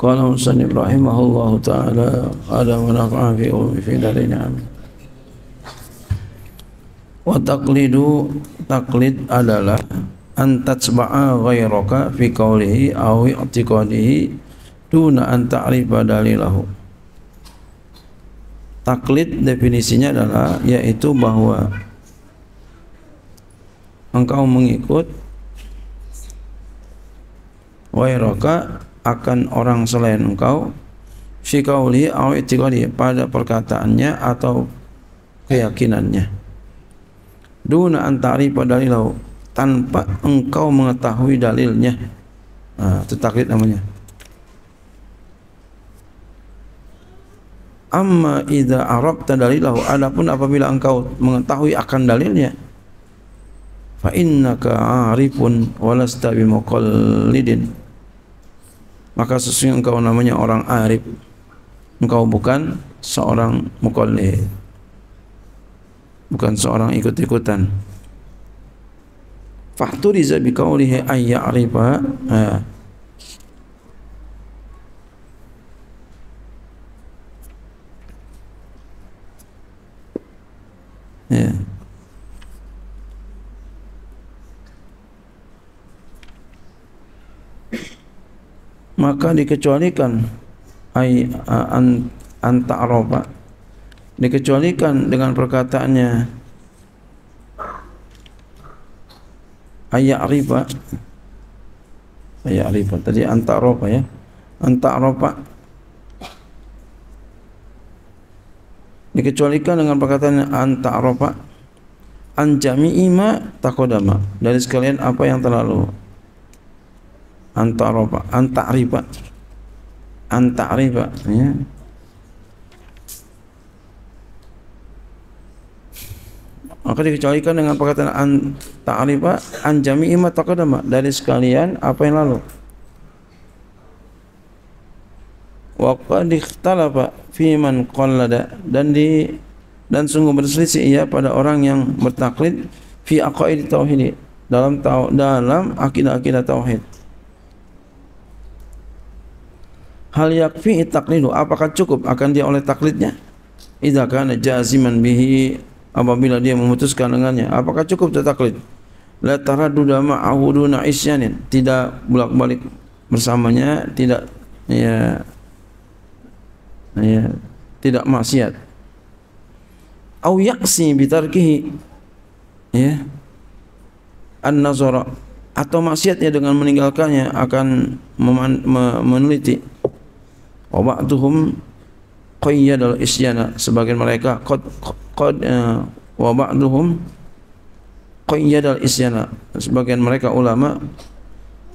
قال مسلم رحمه الله تعالى هذا ونفع في في دارين آمين وتقليد تقليد adalah an tatsba'a ghairaka fi qawlihi aw i'tiqadihi duna an ta'rifa dalilahu taklid definisinya adalah yaitu bahwa engkau mengikut ghairaka akan orang selain engkau fi qawlihi aw i'tiqadihi pada perkataannya atau keyakinannya duna an ta'rifa dalilahu tanpa engkau mengetahui dalilnya. Ha, itu taklid namanya. Amma idza arabta dalilahu adapun apabila engkau mengetahui akan dalilnya fa innaka arifun walasta bimuqallidin maka sesungguhnya engkau namanya orang arif. Engkau bukan seorang muqallid. Bukan seorang ikut-ikutan. Fahturiza bi qawlihi ay ya'rifa ya maka dikecualikan an anta'roba dikecualikan dengan perkataannya ayat riba ayat riba tadi antak ropa ya. Antak ropa dikecualikan dengan perkataan antak ropa anjami ima takodama dari sekalian apa yang terlalu antak ropa antak riba antak riba ya. Maka dikecualikan dengan perkataan an ta'rifa an jami'i ma taqaddama. Dari sekalian apa yang lalu? Wa qad ikhtalafa fi man qallada. Dan di dan sungguh berselisih ia pada orang yang bertaklid fi aqaid tauhid. Dalam tau, dalam akidah-akidah tauhid hal yakfi taqlidu? Apakah cukup akan dia oleh taklidnya? Idza kana jaziman bihi apabila dia memutuskan dengannya. Apakah cukup taklid? La taradduda ma'ahu duna isyanin. Tidak bolak-balik bersamanya tidak ya ya tidak maksiat. Au yaqsi bi tarkihi ya an-nazara. Atau maksiatnya dengan meninggalkannya akan meneliti wa ba'duhum qayyad al-isyana sebagian mereka. Qad qad uh, wa ba'duhum qayyad al-isyana sebagian mereka ulama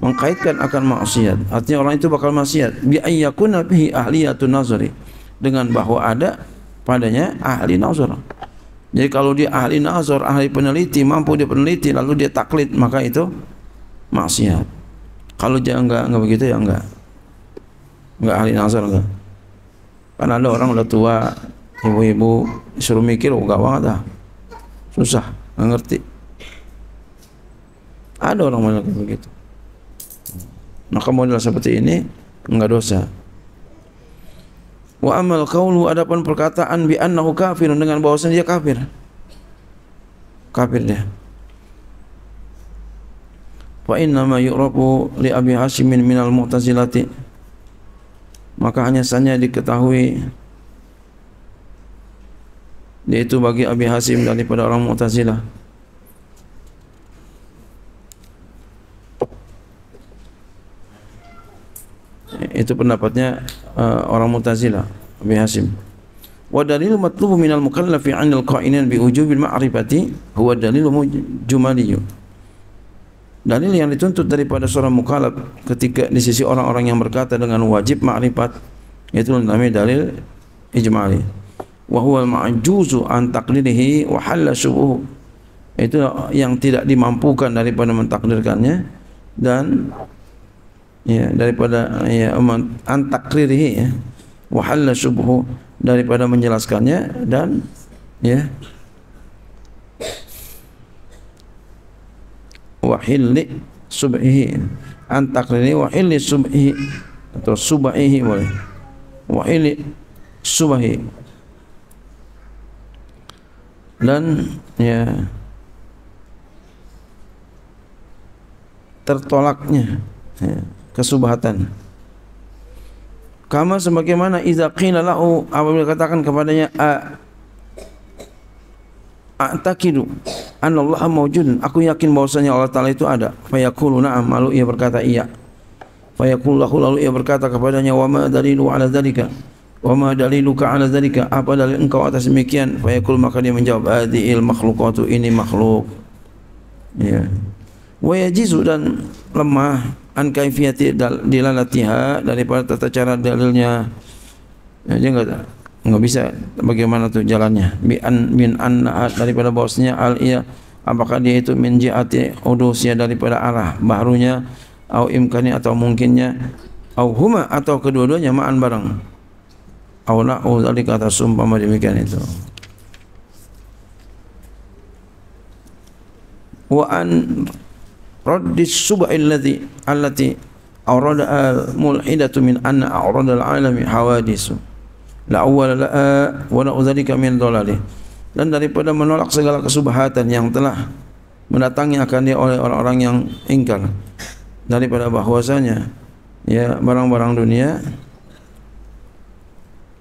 mengkaitkan akan maksiat. Artinya orang itu bakal maksiat. Bi ayyakuna bihi ahliyatun nazari. Dengan bahwa ada padanya ahli nazar. Jadi kalau dia ahli nazar ahli peneliti mampu dia peneliti lalu dia taklid maka itu maksiat. Kalau dia enggak enggak begitu ya enggak enggak ahli nazar enggak kan ada orang udah tua ibu-ibu suruh mikir oh gak banget dah. Susah nggak ngerti. Ada orang banyak begitu. Maka model seperti ini enggak dosa. Wa amal qawlu adapun perkataan bi annahu kafirun dengan bahwasanya dia kafir. Kafir dia. Fa inna ma yu'rafu li abi hashim min al mu'tazilati maka hanya saja diketahui yaitu bagi Abi Hasim daripada orang Mu'tazilah. Itu pendapatnya uh, orang Mu'tazilah Abi Hasim. Wa dalil matlubu minal mukallafi 'anil qa'inan bi wujubil ma'rifati huwa dalil jumali dalil yang dituntut daripada seorang mukallaf ketika di sisi orang-orang yang berkata dengan wajib ma'rifat itu namanya dalil ijmali wa huwa ma'juzu an taqlirihi wa halla subuh itu yang tidak dimampukan daripada mentakdirkannya dan ya daripada ya an taqlirihi ya wa halla subuh daripada menjelaskannya dan ya hilli subhi. An wa hilli subhi. Atau subahihi boleh. Wa ili subahi dan ya tertolaknya ya, kesubhatan. Kama sebagaimana iza qila lahu apabila katakan kepadanya a a'taqidu anna Allah mawjudun aku yakin bahwasanya Allah taala itu ada. Fa yaqulu na'am. Lalu ia berkata iya. Fa yaqulu lalu ia berkata kepadanya wa ma dalilu ala dzalika Wa ma daliluka ala dhalika? Apa dalil engkau atas demikian? Fa yakul maka dia menjawab hadhil makhluqatu ini makhluk. Ya. Wa yajizu dan lemah an kaifiyati dilalatiha daripada tata cara dalilnya. Ya, dia enggak enggak bisa. Bagaimana tu jalannya? Bi an min an daripada bosnya al iya. Apakah dia itu min jihati udusnya daripada arah? Barunya atau imkani atau mungkinnya atau huma atau kedua-duanya ma'an barang Au na'u tadi kata sumpah demikian itu. Wa an raddis subhi alladhi allati awrada al-mulhidatu min anna awrada al-alami hawadisu. La awwala la wa la dzalika min dhalali. Dan daripada menolak segala kesubhatan yang telah mendatangi akan dia oleh orang-orang yang ingkar daripada bahwasanya ya barang-barang dunia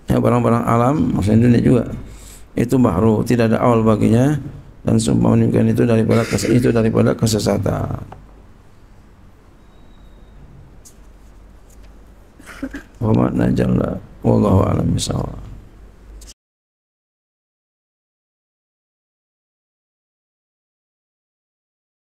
ya barang-barang alam maksudnya dunia juga itu baru tidak ada awal baginya dan sumpah menunjukkan itu daripada itu daripada kesesatan wa ma najalla wallahu a'lam bissawab